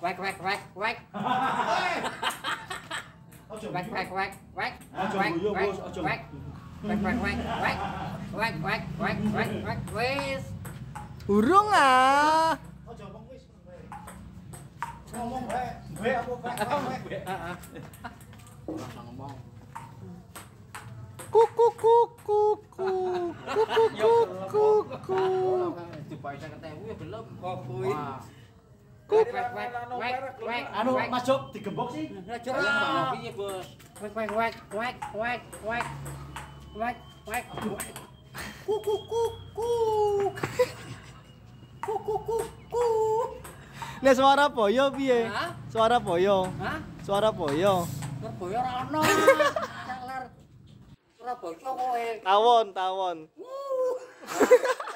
Quack quack quack quack. Quack quack quack quack. Quack guyu, quack Bos, aja. quack. Quack quack quack quack. Quack quack quack quack quack. Wis. Urung ah. Ngomong bae. Bae apa bae? Heeh. Ngomong. Kuku kuku kuku kuku kuku kuku. Dibayar ketemu ya belum. Kok wek wek wek anu masuk Jok digembok sih. Lah piye, Bos? Wek wek wek wek wek wek wek wek ku ku ku ku. Lah suara boyo piye? Suara boyo. Hah? Suara boyo. Suara boyo ora ono. Suara boyo kowe. Tawon, tawon.